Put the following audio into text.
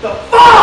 The fuck?